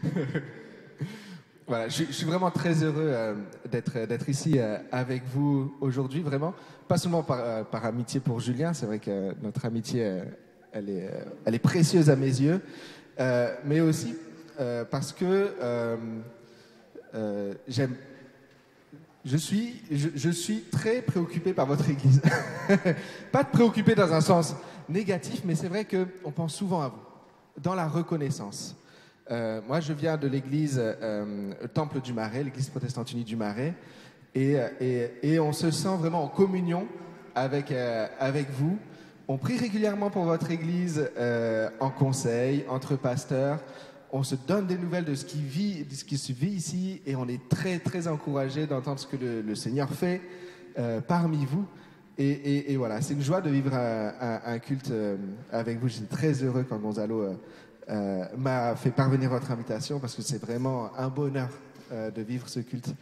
voilà, je, suis vraiment très heureux euh, d'être, d'être ici euh, avec vous aujourd'hui, vraiment. Pas seulement par, euh, par amitié pour Julien, c'est vrai que notre amitié, elle, est, elle est précieuse à mes yeux, mais aussi parce que j'aime. Je suis, je, suis très préoccupé par votre Église. Pas préoccupé dans un sens négatif, mais c'est vrai qu'on pense souvent à vous, dans la reconnaissance. Euh, moi, je viens de l'église euh, Temple du Marais, l'église protestante unie du Marais, et, on se sent vraiment en communion avec, euh, avec vous. On prie régulièrement pour votre église euh, en conseil, entre pasteurs. On se donne des nouvelles de ce qui, vit, de ce qui se vit ici et on est très, très encouragé d'entendre ce que le, Seigneur fait euh, parmi vous. Et, voilà, c'est une joie de vivre un, un, culte euh, avec vous. Je suis très heureux quand Gonzalo euh, m'a fait parvenir votre invitation parce que c'est vraiment un bonheur euh, de vivre ce culte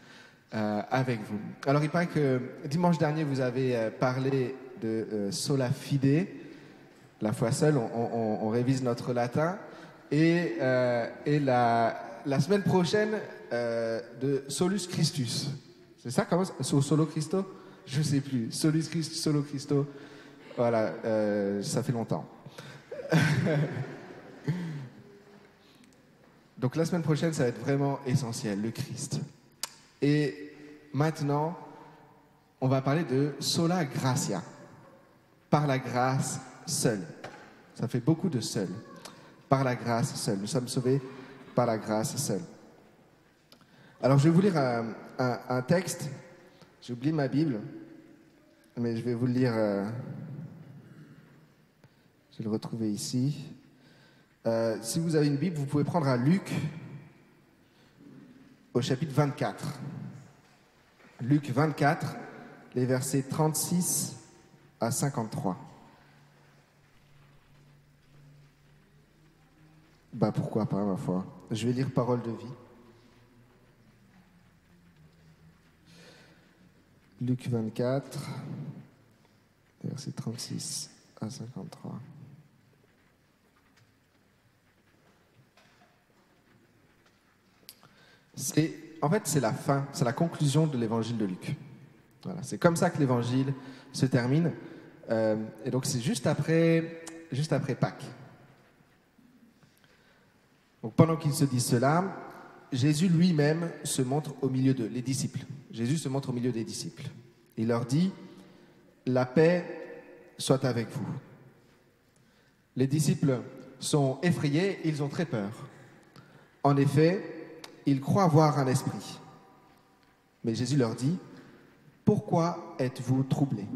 euh, avec vous. Alors, il paraît que dimanche dernier, vous avez parlé de sola fide, la foi seule. On, révise notre latin. Et, et la, la, semaine prochaine, de solus Christus. C'est ça comment Solo Christo Je sais plus. Solus Christ, Solo Christo. Voilà, ça fait longtemps. Donc la semaine prochaine, ça va être vraiment essentiel, le Christ. Et maintenant, on va parler de sola gratia, par la grâce seule. Ça fait beaucoup de seul. Par la grâce seule. Nous sommes sauvés par la grâce seule. Alors je vais vous lire un, un, un texte. J'ai oublié ma Bible, mais je vais vous le lire. Euh, je vais le retrouver ici. Euh, si vous avez une Bible, vous pouvez prendre à Luc au chapitre 24. Luc 24, les versets 36 à 53. Bah pourquoi pas, ma foi. Je vais lire Parole de vie. Luc 24, versets 36 à 53. C'est, en fait, c'est la fin, c'est la conclusion de l'évangile de Luc. Voilà, c'est comme ça que l'évangile se termine. Euh, et donc, c'est juste après, juste après Pâques. Donc, pendant qu'il se dit cela, Jésus lui-même se montre au milieu d'eux, les disciples. Jésus se montre au milieu des disciples. Il leur dit La paix soit avec vous. Les disciples sont effrayés, ils ont très peur. En effet, ils croient voir un esprit. Mais Jésus leur dit, pourquoi êtes-vous troublés?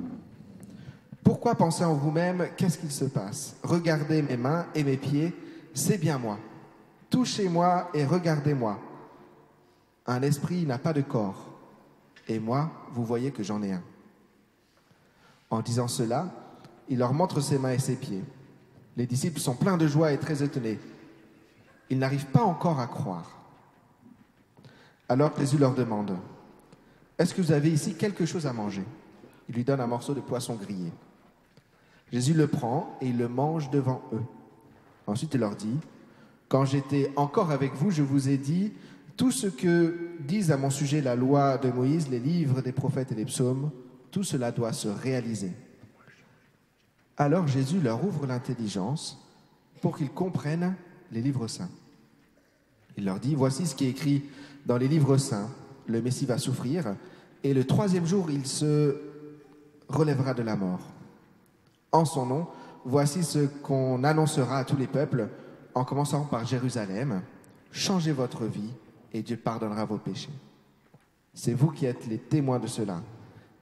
Pourquoi pensez en vous-même, qu'est-ce qu'il se passe? Regardez mes mains et mes pieds, c'est bien moi. Touchez-moi et regardez-moi. Un esprit n'a pas de corps, et moi, vous voyez que j'en ai un. En disant cela, il leur montre ses mains et ses pieds. Les disciples sont pleins de joie et très étonnés. Ils n'arrivent pas encore à croire. Alors Jésus leur demande, Est-ce que vous avez ici quelque chose à manger? Il lui donne un morceau de poisson grillé. Jésus le prend et il le mange devant eux. Ensuite il leur dit, Quand j'étais encore avec vous, je vous ai dit tout ce que disent à mon sujet la loi de Moïse, les livres des prophètes et les psaumes, tout cela doit se réaliser. Alors Jésus leur ouvre l'intelligence pour qu'ils comprennent les livres saints. Il leur dit, voici ce qui est écrit dans les livres saints. Le Messie va souffrir et le troisième jour, il se relèvera de la mort. En son nom, voici ce qu'on annoncera à tous les peuples, en commençant par Jérusalem. Changez votre vie et Dieu pardonnera vos péchés. C'est vous qui êtes les témoins de cela.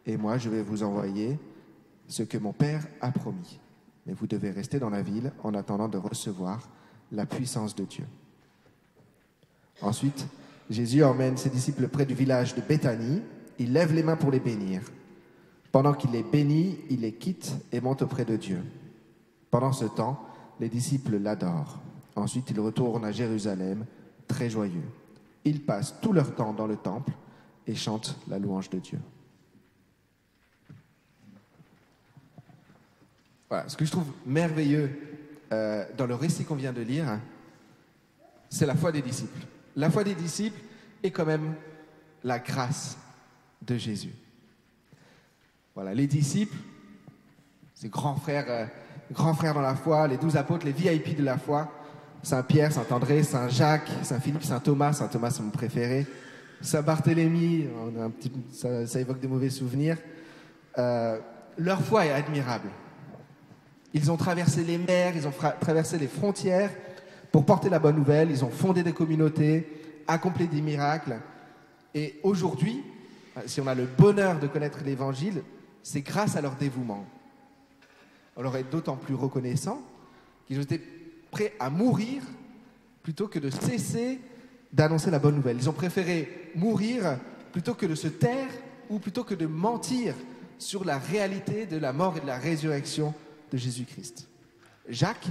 Et moi, je vais vous envoyer ce que mon Père a promis. Mais vous devez rester dans la ville en attendant de recevoir la puissance de Dieu. Ensuite, Jésus emmène ses disciples près du village de Béthanie. Il lève les mains pour les bénir. Pendant qu'il les bénit, il les quitte et monte auprès de Dieu. Pendant ce temps, les disciples l'adorent. Ensuite, ils retournent à Jérusalem, très joyeux. Ils passent tout leur temps dans le temple et chantent la louange de Dieu. Ce que je trouve merveilleux euh, dans le récit qu'on vient de lire, c'est la foi des disciples. La foi des disciples est quand même la grâce de Jésus. Voilà, les disciples, ces grands frères, euh, grands frères dans la foi, les douze apôtres, les VIP de la foi, Saint Pierre, Saint André, Saint Jacques, Saint Philippe, Saint Thomas, Saint Thomas c'est mon préféré, Saint Barthélemy, ça évoque des mauvais souvenirs. Euh, leur foi est admirable. Ils ont traversé les mers, ils ont traversé les frontières pour porter la bonne nouvelle, ils ont fondé des communautés, accompli des miracles. Et aujourd'hui, si on a le bonheur de connaître l'Évangile, c'est grâce à leur dévouement. On leur est d'autant plus reconnaissant qu'ils été prêts à mourir plutôt que de cesser d'annoncer la bonne nouvelle. Ils ont préféré mourir plutôt que de se taire ou plutôt que de mentir sur la réalité de la mort et de la résurrection de Jésus-Christ. Jacques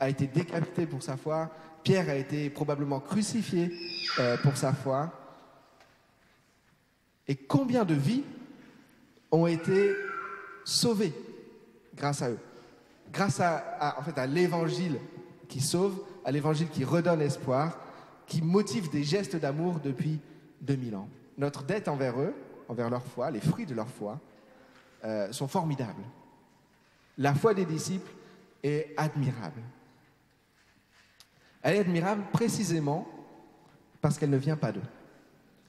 a été décapité pour sa foi, Pierre a été probablement crucifié euh, pour sa foi. Et combien de vies ont été sauvées grâce à eux? Grâce à, en fait, à l'évangile qui sauve, à l'évangile qui redonne espoir, qui motive des gestes d'amour depuis 2000 ans. Notre dette envers eux, envers leur foi, les fruits de leur foi, euh, sont formidables. La foi des disciples est admirable. Elle est admirable précisément parce qu'elle ne vient pas d'eux.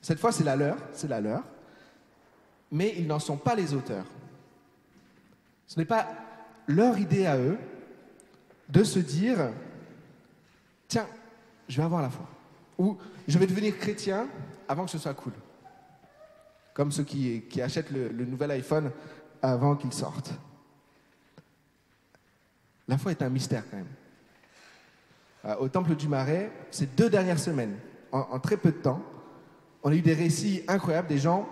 Cette fois, c'est la leur, c'est la leur, mais ils n'en sont pas les auteurs. Ce n'est pas leur idée à eux de se dire, tiens, je vais avoir la foi, ou je vais devenir chrétien avant que ce soit cool, comme ceux qui, achètent le, le nouvel iPhone avant qu'il sorte. La foi est un mystère quand même. Euh, au Temple du Marais, ces deux dernières semaines, en, très peu de temps, on a eu des récits incroyables des gens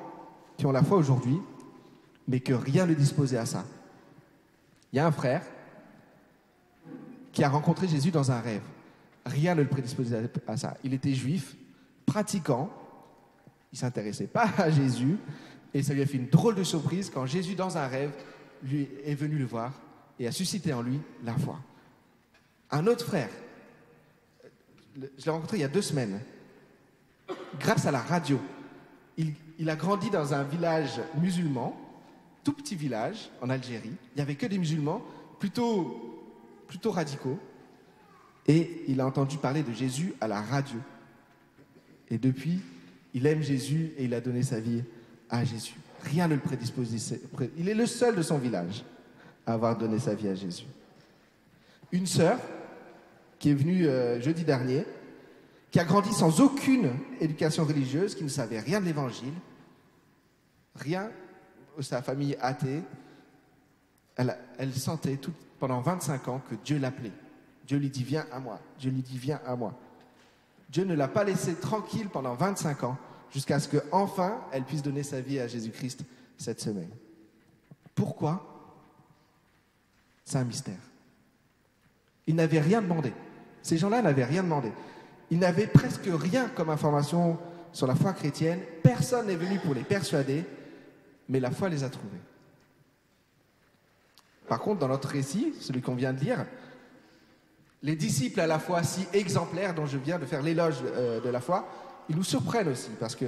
qui ont la foi aujourd'hui, mais que rien ne disposait à ça. Il y a un frère qui a rencontré Jésus dans un rêve. Rien ne le prédisposait à ça. Il était juif, pratiquant, il ne s'intéressait pas à Jésus, et ça lui a fait une drôle de surprise quand Jésus, dans un rêve, lui est venu le voir et a suscité en lui la foi. Un autre frère, je l'ai rencontré il y a deux semaines, grâce à la radio. Il, a grandi dans un village musulman, tout petit village en Algérie. Il n'y avait que des musulmans, plutôt, plutôt radicaux. Et il a entendu parler de Jésus à la radio. Et depuis, il aime Jésus et il a donné sa vie à Jésus. Rien ne le prédisposait. Il est le seul de son village à avoir donné sa vie à Jésus. Une sœur qui est venue euh, jeudi dernier, qui a grandi sans aucune éducation religieuse, qui ne savait rien de l'évangile, rien, sa famille athée, elle, sentait pendant 25 ans que Dieu l'appelait. Dieu lui dit viens à moi, Dieu lui dit viens à moi. Dieu ne l'a pas laissé tranquille pendant 25 ans jusqu'à ce qu'enfin elle puisse donner sa vie à Jésus-Christ cette semaine. Pourquoi? C'est un mystère. Il n'avait rien demandé. Ces gens-là n'avaient rien demandé. Ils n'avaient presque rien comme information sur la foi chrétienne. Personne n'est venu pour les persuader, mais la foi les a trouvés. Par contre, dans notre récit, celui qu'on vient de lire, les disciples à la foi si exemplaires dont je viens de faire l'éloge euh, de la foi, ils nous surprennent aussi, parce que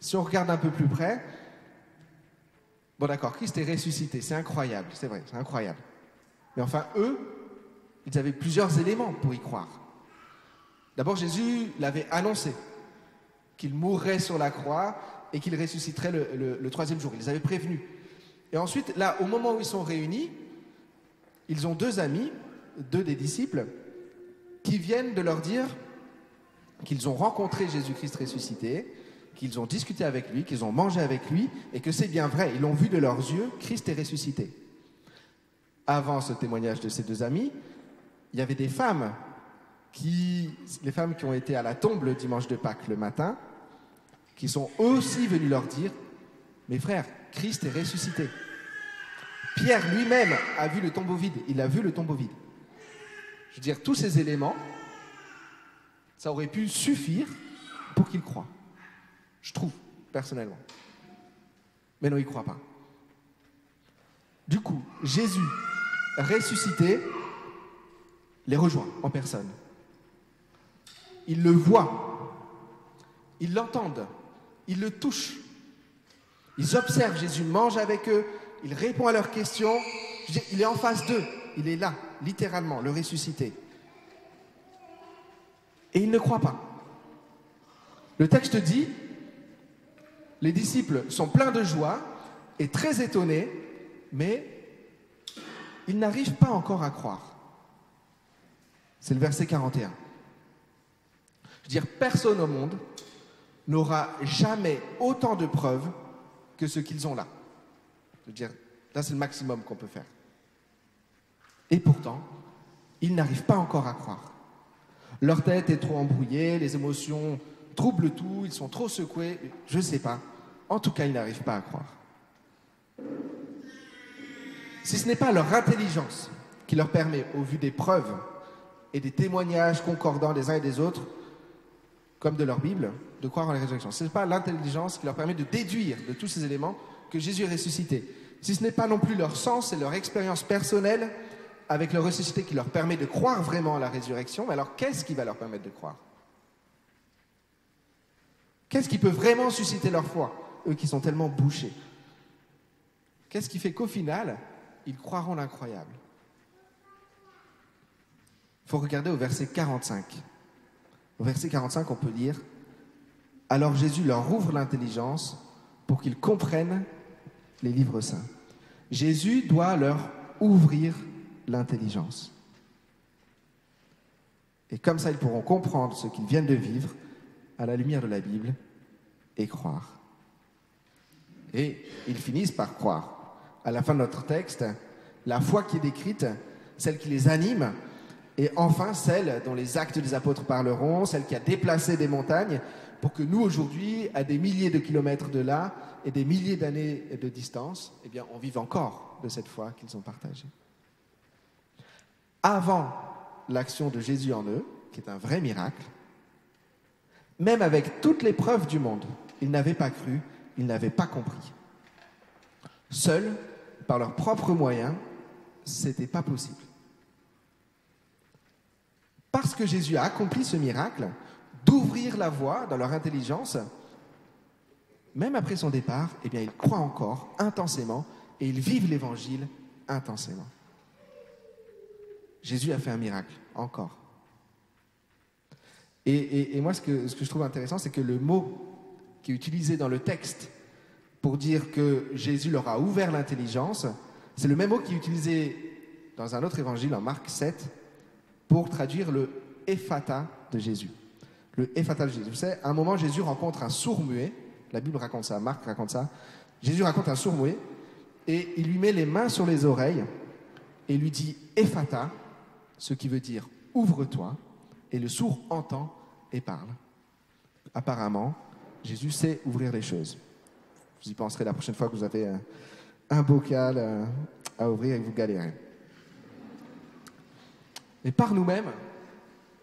si on regarde un peu plus près, bon d'accord, Christ est ressuscité, c'est incroyable, c'est vrai, c'est incroyable. Mais enfin, eux, ils avaient plusieurs éléments pour y croire. D'abord, Jésus l'avait annoncé, qu'il mourrait sur la croix et qu'il ressusciterait le, troisième jour. Ils les avaient prévenus. Et ensuite, là, au moment où ils sont réunis, ils ont deux amis, deux des disciples, qui viennent de leur dire qu'ils ont rencontré Jésus-Christ ressuscité, qu'ils ont discuté avec lui, qu'ils ont mangé avec lui, et que c'est bien vrai, ils l'ont vu de leurs yeux, Christ est ressuscité. Avant ce témoignage de ces deux amis, il y avait des femmes qui, les femmes qui ont été à la tombe le dimanche de Pâques le matin, qui sont aussi venues leur dire, mes frères, Christ est ressuscité. Pierre lui-même a vu le tombeau vide, il a vu le tombeau vide. Je veux dire, tous ces éléments, ça aurait pu suffire pour qu'il croient. Je trouve, personnellement. Mais non, il ne croit pas. Du coup, Jésus ressuscité les rejoint en personne. ils le voient, ils l'entendent, ils le touchent. Ils observent Jésus mange avec eux, il répond à leurs questions. Il est en face d'eux, il est là, littéralement, le ressuscité. Et ils ne croient pas. Le texte dit, les disciples sont pleins de joie et très étonnés, mais ils n'arrivent pas encore à croire. C'est le verset 41. Je veux dire, personne au monde n'aura jamais autant de preuves que ce qu'ils ont là. Je veux dire, là c'est le maximum qu'on peut faire. Et pourtant, ils n'arrivent pas encore à croire. Leur tête est trop embrouillée, les émotions troublent tout, ils sont trop secoués, je ne sais pas. En tout cas, ils n'arrivent pas à croire. Si ce n'est pas leur intelligence qui leur permet, au vu des preuves et des témoignages concordants des uns et des autres, comme de leur Bible, de croire en la résurrection. Ce n'est pas l'intelligence qui leur permet de déduire de tous ces éléments que Jésus est ressuscité. Si ce n'est pas non plus leur sens et leur expérience personnelle avec le ressuscité qui leur permet de croire vraiment à la résurrection, alors qu'est-ce qui va leur permettre de croire? Qu'est-ce qui peut vraiment susciter leur foi, eux qui sont tellement bouchés Qu'est-ce qui fait qu'au final, ils croiront l'incroyable? Il faut regarder au verset 45. Au verset 45, on peut lire Alors Jésus leur ouvre l'intelligence pour qu'ils comprennent les livres saints. Jésus doit leur ouvrir l'intelligence. Et comme ça, ils pourront comprendre ce qu'ils viennent de vivre à la lumière de la Bible et croire. Et ils finissent par croire. À la fin de notre texte, la foi qui est décrite, celle qui les anime, et enfin celle dont les actes des apôtres parleront, celle qui a déplacé des montagnes, pour que nous, aujourd'hui, à des milliers de kilomètres de là et des milliers d'années de distance, eh bien, on vive encore de cette foi qu'ils ont partagée. Avant l'action de Jésus en eux, qui est un vrai miracle, même avec toutes les preuves du monde, ils n'avaient pas cru, ils n'avaient pas compris. Seuls, par leurs propres moyens, c'était pas possible. Parce que Jésus a accompli ce miracle d'ouvrir la voie dans leur intelligence, même après son départ, eh bien, ils croient encore intensément et ils vivent l'évangile intensément. Jésus a fait un miracle, encore. Et, moi, ce que, ce que je trouve intéressant, c'est que le mot qui est utilisé dans le texte pour dire que Jésus leur a ouvert l'intelligence, c'est le même mot qui est utilisé dans un autre évangile, en Marc 7, pour traduire le ephata de Jésus. Le ephata de Jésus. Vous savez, à un moment, Jésus rencontre un sourd-muet. La Bible raconte ça, Marc raconte ça. Jésus raconte un sourd-muet et il lui met les mains sur les oreilles et lui dit ephata, ce qui veut dire ouvre-toi. Et le sourd entend et parle. Apparemment, Jésus sait ouvrir les choses. Vous y penserez la prochaine fois que vous avez un, bocal euh, à ouvrir et que vous galérez. Mais par nous-mêmes,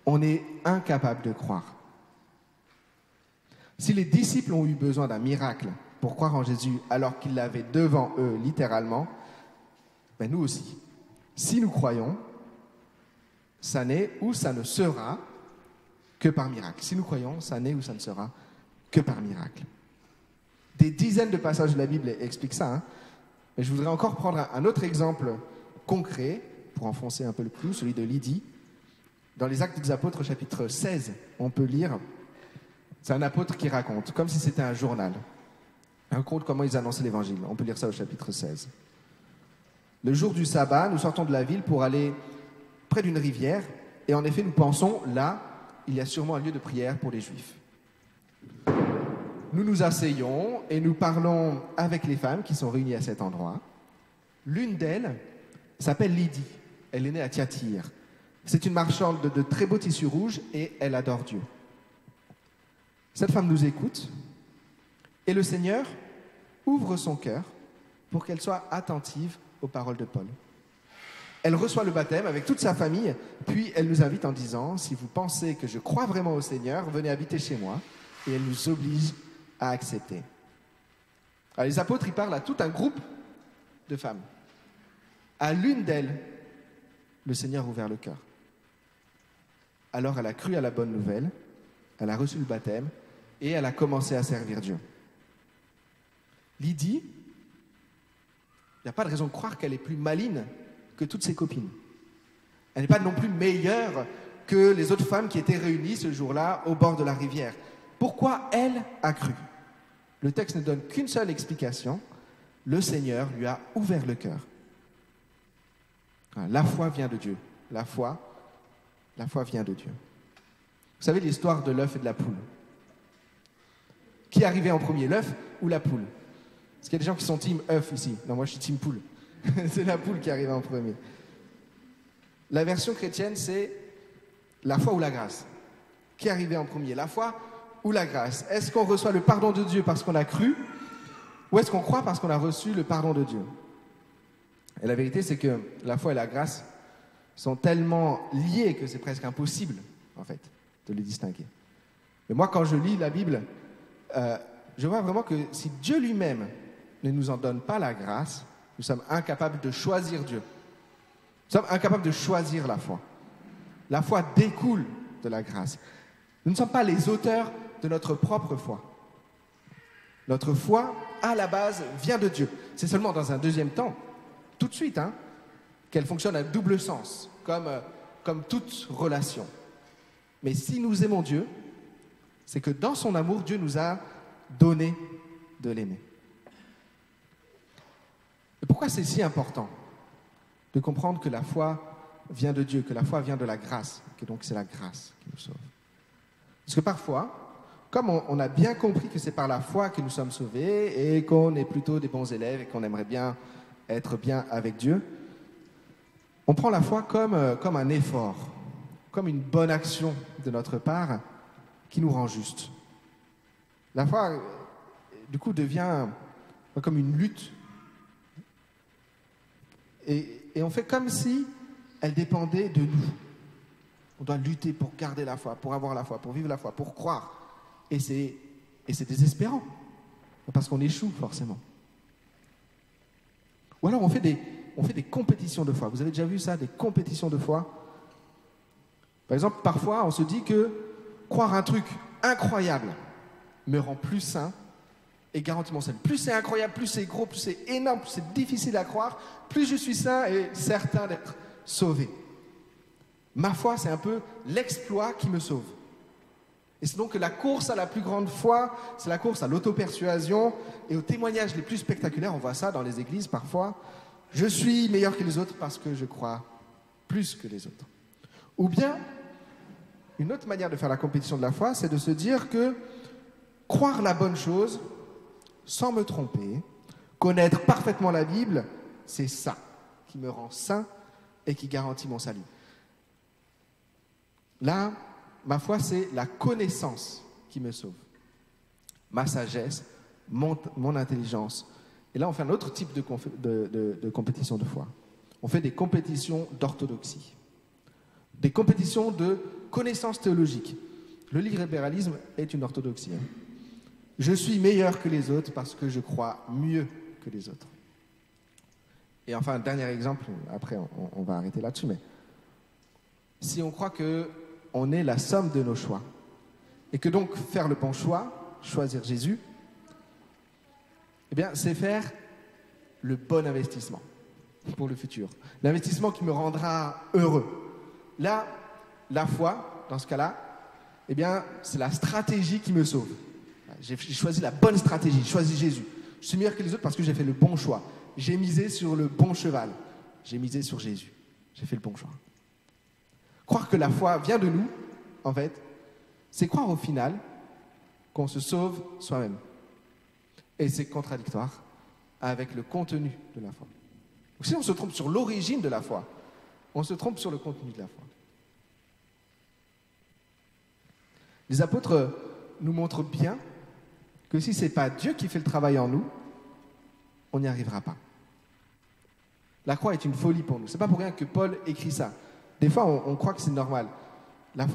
on est incapable de croire. Si les disciples ont eu besoin d'un miracle pour croire en Jésus alors qu'ils l'avaient devant eux littéralement, ben nous aussi. Si nous croyons, ça n'est ou ça ne sera que par miracle. Si nous croyons, ça n'est ou ça ne sera que par miracle. Des dizaines de passages de la Bible expliquent ça. Hein. Mais je voudrais encore prendre un autre exemple concret pour enfoncer un peu le clou, celui de Lydie. Dans les Actes des Apôtres, chapitre 16, on peut lire, c'est un apôtre qui raconte, comme si c'était un journal. Un compte comment ils annonçaient l'évangile. On peut lire ça au chapitre 16. Le jour du sabbat, nous sortons de la ville pour aller près d'une rivière, et en effet, nous pensons, là, il y a sûrement un lieu de prière pour les Juifs. Nous nous asseyons et nous parlons avec les femmes qui sont réunies à cet endroit. L'une d'elles s'appelle Lydie. Elle est née à Thyatire. C'est une marchande de, très beaux tissus rouges et elle adore Dieu. Cette femme nous écoute et le Seigneur ouvre son cœur pour qu'elle soit attentive aux paroles de Paul. Elle reçoit le baptême avec toute sa famille, puis elle nous invite en disant, si vous pensez que je crois vraiment au Seigneur, venez habiter chez moi. Et elle nous oblige à accepter. les apôtres, ils parlent à tout un groupe de femmes. À l'une d'elles, le Seigneur a ouvert le cœur. Alors elle a cru à la bonne nouvelle Elle a reçu le baptême et elle a commencé à servir Dieu. Lydie, il n'y a pas de raison de croire qu'elle est plus maline que toutes ses copines. Elle n'est pas non plus meilleure que les autres femmes qui étaient réunies ce jour-là au bord de la rivière. Pourquoi elle a cru? Le texte ne donne qu'une seule explication. Le Seigneur lui a ouvert le cœur. La foi vient de Dieu. La foi, la foi vient de Dieu. Vous savez l'histoire de l'œuf et de la poule. Qui arrivait en premier, l'œuf ou la poule? Est-ce qu'il y a des gens qui sont team œuf ici Non, moi je suis team poule. c'est la poule qui arrive en premier. La version chrétienne, c'est la foi ou la grâce. Qui arrivait en premier La foi ou la grâce? Est-ce qu'on reçoit le pardon de Dieu parce qu'on a cru Ou est-ce qu'on croit parce qu'on a reçu le pardon de Dieu? Et la vérité, c'est que la foi et la grâce sont tellement liés que c'est presque impossible, en fait, de les distinguer. Mais moi, quand je lis la Bible, euh, je vois vraiment que si Dieu lui-même ne nous en donne pas la grâce, nous sommes incapables de choisir Dieu. Nous sommes incapables de choisir la foi. La foi découle de la grâce. Nous ne sommes pas les auteurs de notre propre foi. Notre foi, à la base, vient de Dieu. C'est seulement dans un deuxième temps, tout de suite, hein, qu'elle fonctionne à double sens, comme, euh, comme toute relation. Mais si nous aimons Dieu, c'est que dans son amour, Dieu nous a donné de l'aimer. Et pourquoi c'est si important de comprendre que la foi vient de Dieu, que la foi vient de la grâce, que donc c'est la grâce qui nous sauve? Parce que parfois, comme on, a bien compris que c'est par la foi que nous sommes sauvés et qu'on est plutôt des bons élèves et qu'on aimerait bien être bien avec Dieu, on prend la foi comme, euh, comme un effort, comme une bonne action de notre part qui nous rend juste. La foi, du coup, devient comme une lutte. Et, et on fait comme si elle dépendait de nous. On doit lutter pour garder la foi, pour avoir la foi, pour vivre la foi, pour croire. Et c'est, et c'est désespérant, parce qu'on échoue forcément. Ou alors on fait, des, compétitions de foi. Vous avez déjà vu ça, des compétitions de foi? Par exemple, parfois on se dit que croire un truc incroyable me rend plus sain et garantit mon. Plus c'est incroyable, plus c'est gros, plus c'est énorme, plus c'est difficile à croire, plus je suis sain et certain d'être sauvé. Ma foi, c'est un peu l'exploit qui me sauve. Et c'est donc la course à la plus grande foi, c'est la course à l'auto-persuasion et aux témoignages les plus spectaculaires. On voit ça dans les églises parfois. Je suis meilleur que les autres parce que je crois plus que les autres. Ou bien, une autre manière de faire la compétition de la foi, c'est de se dire que croire la bonne chose sans me tromper, connaître parfaitement la Bible, c'est ça qui me rend saint et qui garantit mon salut. Là, ma foi, c'est la connaissance qui me sauve. Ma sagesse, mon, intelligence. Et là, on fait un autre type de, compétition de foi. On fait des compétitions d'orthodoxie, des compétitions de connaissances théologiques. Le libéralisme est une orthodoxie. Hein. Je suis meilleur que les autres parce que je crois mieux que les autres. Et enfin, dernier exemple, après on, va arrêter là-dessus, mais si on croit que on est la somme de nos choix, et que donc faire le bon choix, choisir Jésus, eh bien, c'est faire le bon investissement pour le futur. L'investissement qui me rendra heureux. Là, la foi, dans ce cas-là, eh bien, c'est la stratégie qui me sauve. J'ai choisi la bonne stratégie, j'ai choisi Jésus. Je suis meilleur que les autres parce que j'ai fait le bon choix j'ai misé sur le bon cheval. J'ai misé sur Jésus. J'ai fait le bon choix. Croire que la foi vient de nous, en fait, c'est croire au final qu'on se sauve soi-même. Et c'est contradictoire avec le contenu de la foi. si on se trompe sur l'origine de la foi, on se trompe sur le contenu de la foi. Les apôtres nous montrent bien que si ce n'est pas Dieu qui fait le travail en nous, on n'y arrivera pas. La croix est une folie pour nous. C'est pas pour rien que Paul écrit ça. Des fois, on, croit que c'est normal. La,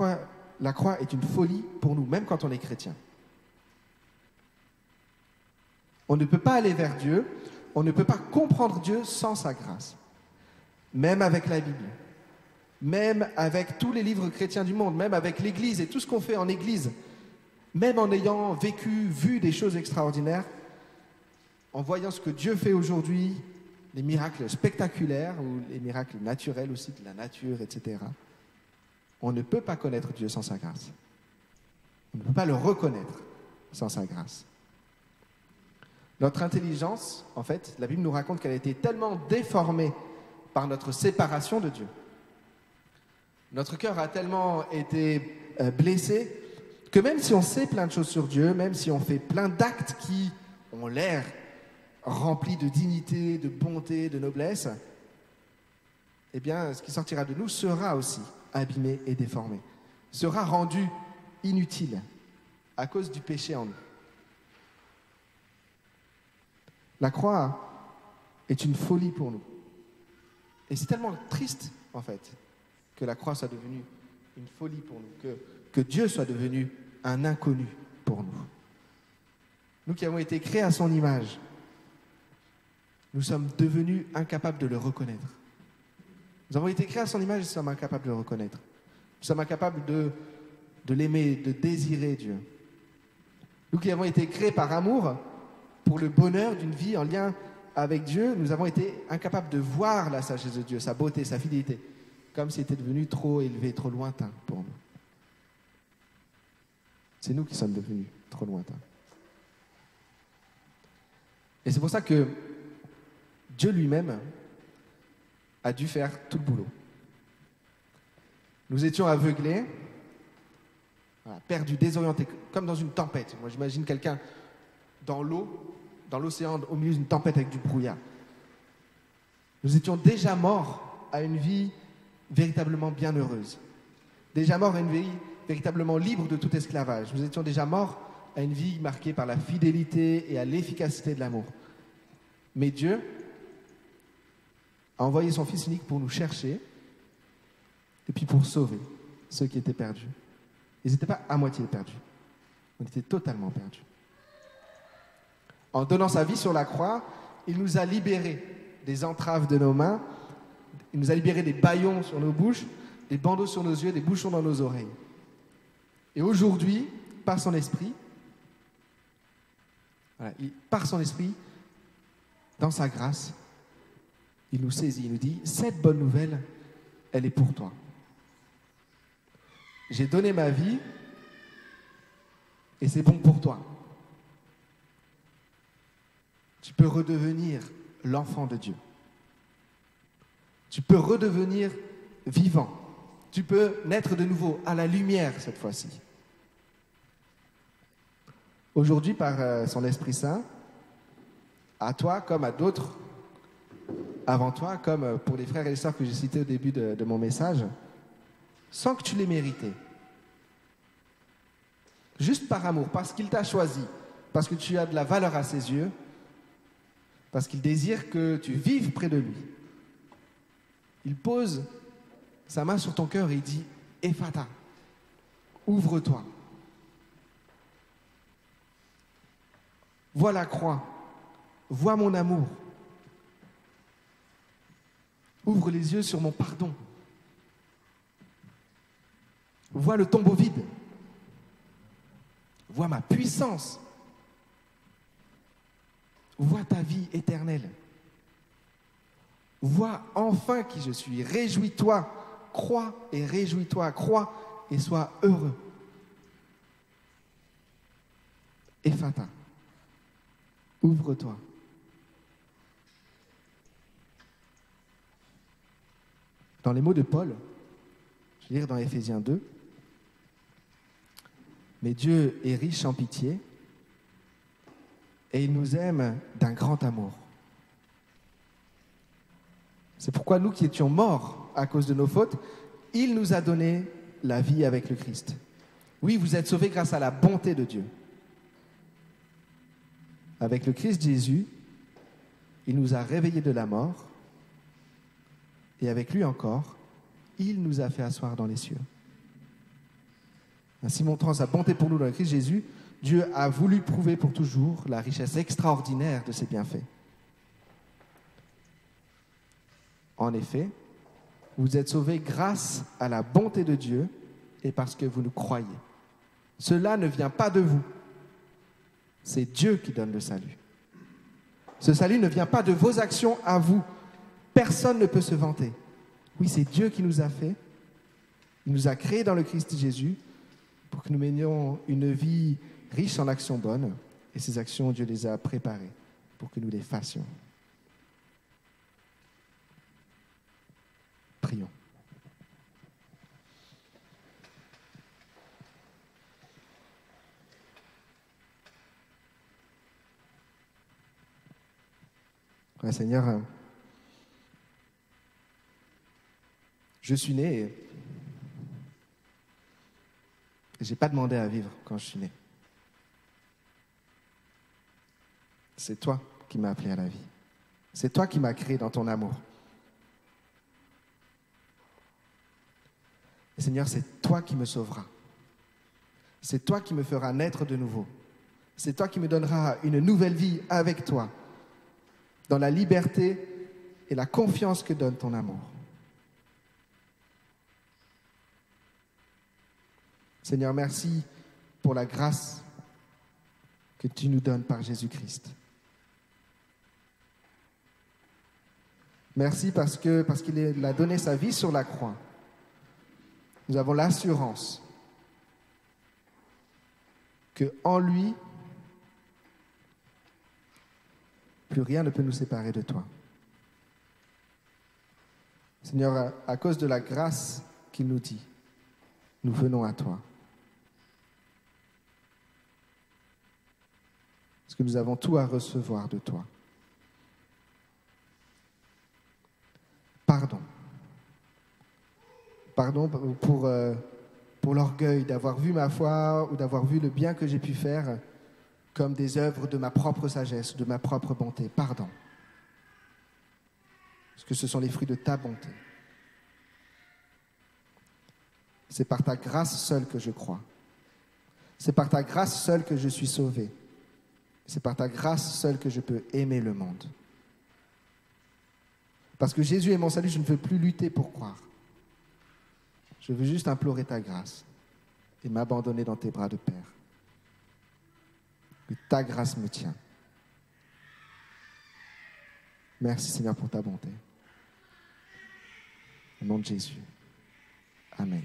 la croix est une folie pour nous, même quand on est chrétien. On ne peut pas aller vers Dieu, on ne peut pas comprendre Dieu sans sa grâce. Même avec la Bible, même avec tous les livres chrétiens du monde, même avec l'Église et tout ce qu'on fait en Église, même en ayant vécu, vu des choses extraordinaires, en voyant ce que Dieu fait aujourd'hui, les miracles spectaculaires ou les miracles naturels aussi de la nature, etc., on ne peut pas connaître Dieu sans sa grâce. On ne peut pas le reconnaître sans sa grâce. Notre intelligence, en fait, la Bible nous raconte qu'elle a été tellement déformée par notre séparation de Dieu. Notre cœur a tellement été euh, blessé que même si on sait plein de choses sur Dieu, même si on fait plein d'actes qui ont l'air remplis de dignité, de bonté, de noblesse, eh bien, ce qui sortira de nous sera aussi abîmé et déformé, sera rendu inutile à cause du péché en nous. La croix est une folie pour nous. Et c'est tellement triste, en fait, que la croix soit devenue une folie pour nous, que, que Dieu soit devenu un inconnu pour nous. Nous qui avons été créés à son image, nous sommes devenus incapables de le reconnaître. Nous avons été créés à son image et nous sommes incapables de le reconnaître. Nous sommes incapables de, l'aimer, de désirer Dieu. Nous qui avons été créés par amour pour le bonheur d'une vie en lien avec Dieu, nous avons été incapables de voir la sagesse de Dieu, sa beauté, sa fidélité, comme c'était devenu trop élevé, trop lointain pour nous. C'est nous qui sommes devenus trop lointains. Et c'est pour ça que Dieu lui-même a dû faire tout le boulot. Nous étions aveuglés, perdus, désorientés, comme dans une tempête. Moi, j'imagine quelqu'un dans l'eau, dans l'océan, au milieu d'une tempête avec du brouillard. Nous étions déjà morts à une vie véritablement bienheureuse, déjà morts à une vie véritablement libre de tout esclavage. Nous étions déjà morts à une vie marquée par la fidélité et à l'efficacité de l'amour. Mais Dieu a envoyé son Fils unique pour nous chercher et puis pour sauver ceux qui étaient perdus. Ils n'étaient pas à moitié perdus, on était totalement perdus. En donnant sa vie sur la croix, il nous a libérés des entraves de nos mains, il nous a libérés des baillons sur nos bouches, des bandeaux sur nos yeux, des bouchons dans nos oreilles. Et aujourd'hui, par son esprit, par son esprit, dans sa grâce, il nous saisit, il nous dit, cette bonne nouvelle, elle est pour toi. J'ai donné ma vie et c'est bon pour toi. Tu peux redevenir l'enfant de Dieu. Tu peux redevenir vivant. Tu peux naître de nouveau à la lumière cette fois-ci. Aujourd'hui, par euh, son Esprit Saint, à toi comme à d'autres avant toi, comme euh, pour les frères et les sœurs que j'ai cités au début de, mon message, sans que tu les méritais. Juste par amour, parce qu'il t'a choisi, parce que tu as de la valeur à ses yeux, parce qu'il désire que tu vives près de lui. Il pose sa main sur ton cœur et dit Ephata, ouvre-toi. Vois la croix, vois mon amour. Ouvre les yeux sur mon pardon. Vois le tombeau vide. Vois ma puissance. Vois ta vie éternelle. Vois enfin qui je suis. Réjouis-toi. Crois et réjouis-toi. Crois et sois heureux. Ephata. Ouvre-toi. Dans les mots de Paul, je vais lire dans Éphésiens 2, mais Dieu est riche en pitié et il nous aime d'un grand amour. C'est pourquoi nous qui étions morts à cause de nos fautes, il nous a donné la vie avec le Christ. Oui, vous êtes sauvés grâce à la bonté de Dieu. Avec le Christ Jésus, il nous a réveillés de la mort et avec lui encore, il nous a fait asseoir dans les cieux. Ainsi montrant sa bonté pour nous dans le Christ Jésus, Dieu a voulu prouver pour toujours la richesse extraordinaire de ses bienfaits. En effet, vous êtes sauvés grâce à la bonté de Dieu et parce que vous nous croyez. Cela ne vient pas de vous. C'est Dieu qui donne le salut. Ce salut ne vient pas de vos actions à vous. Personne ne peut se vanter. Oui, c'est Dieu qui nous a fait. Il nous a créés dans le Christ Jésus pour que nous menions une vie riche en actions bonnes. Et ces actions, Dieu les a préparées pour que nous les fassions. Prions. Je suis né et je n'ai pas demandé à vivre quand je suis né. C'est toi qui m'as appelé à la vie. C'est toi qui m'as créé dans ton amour. Et Seigneur, c'est toi qui me sauveras. C'est toi qui me feras naître de nouveau. C'est toi qui me donneras une nouvelle vie avec toi, dans la liberté et la confiance que donne ton amour. Seigneur, merci pour la grâce que tu nous donnes par Jésus-Christ. Merci parce que parce qu'il a donné sa vie sur la croix. Nous avons l'assurance que en lui plus rien ne peut nous séparer de toi. Seigneur, à, cause de la grâce qu'il nous dit, nous venons à toi. Parce que nous avons tout à recevoir de toi. pardon. Pardon pour, euh, pour l'orgueil d'avoir vu ma foi ou d'avoir vu le bien que j'ai pu faire comme des œuvres de ma propre sagesse, de ma propre bonté. Pardon. Parce que ce sont les fruits de ta bonté. C'est par ta grâce seule que je crois. C'est par ta grâce seule que je suis sauvé. C'est par ta grâce seule que je peux aimer le monde. Parce que Jésus est mon salut, je ne veux plus lutter pour croire. Je veux juste implorer ta grâce et m'abandonner dans tes bras de Père. Que ta grâce me tient. Merci Seigneur pour ta bonté. Au nom de Jésus. Amen.